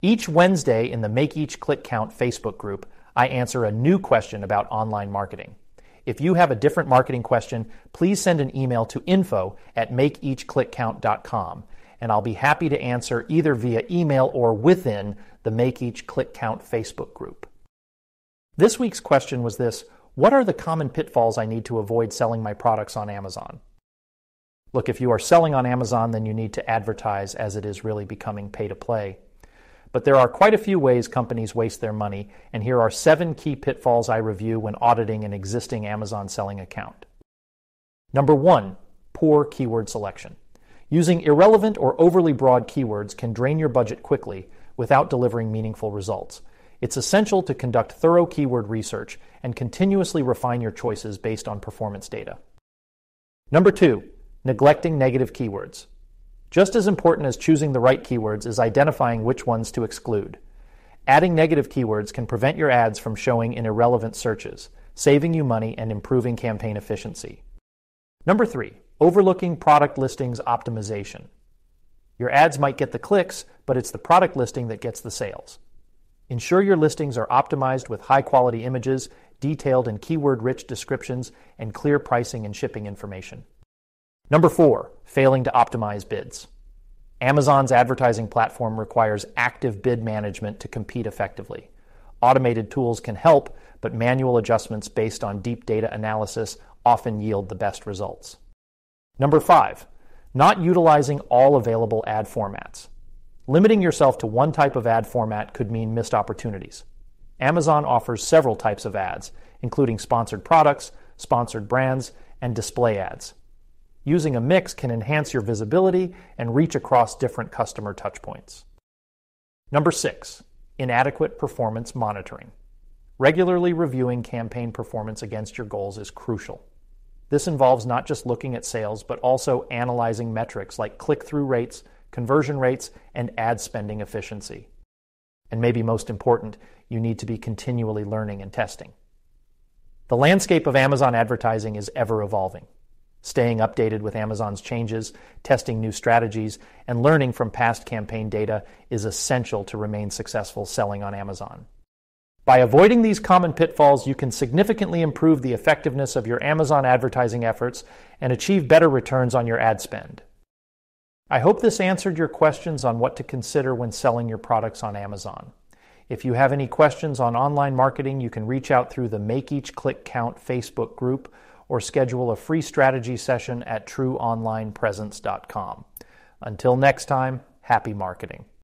Each Wednesday in the Make Each Click Count Facebook group, I answer a new question about online marketing. If you have a different marketing question, please send an email to info at makeeachclickcount.com, and I'll be happy to answer either via email or within the Make Each Click Count Facebook group. This week's question was this What are the common pitfalls I need to avoid selling my products on Amazon? Look, if you are selling on Amazon, then you need to advertise as it is really becoming pay to play. But there are quite a few ways companies waste their money, and here are seven key pitfalls I review when auditing an existing Amazon selling account. Number one, poor keyword selection. Using irrelevant or overly broad keywords can drain your budget quickly without delivering meaningful results. It's essential to conduct thorough keyword research and continuously refine your choices based on performance data. Number two, neglecting negative keywords. Just as important as choosing the right keywords is identifying which ones to exclude. Adding negative keywords can prevent your ads from showing in irrelevant searches, saving you money and improving campaign efficiency. Number three, overlooking product listings optimization. Your ads might get the clicks, but it's the product listing that gets the sales. Ensure your listings are optimized with high quality images, detailed and keyword rich descriptions, and clear pricing and shipping information. Number four, failing to optimize bids. Amazon's advertising platform requires active bid management to compete effectively. Automated tools can help, but manual adjustments based on deep data analysis often yield the best results. Number five, not utilizing all available ad formats. Limiting yourself to one type of ad format could mean missed opportunities. Amazon offers several types of ads, including sponsored products, sponsored brands, and display ads. Using a mix can enhance your visibility and reach across different customer touchpoints. Number six, inadequate performance monitoring. Regularly reviewing campaign performance against your goals is crucial. This involves not just looking at sales, but also analyzing metrics like click through rates, conversion rates, and ad spending efficiency. And maybe most important, you need to be continually learning and testing. The landscape of Amazon advertising is ever evolving. Staying updated with Amazon's changes, testing new strategies, and learning from past campaign data is essential to remain successful selling on Amazon. By avoiding these common pitfalls, you can significantly improve the effectiveness of your Amazon advertising efforts and achieve better returns on your ad spend. I hope this answered your questions on what to consider when selling your products on Amazon. If you have any questions on online marketing, you can reach out through the Make Each Click Count Facebook group or schedule a free strategy session at trueonlinepresence.com. Until next time, happy marketing.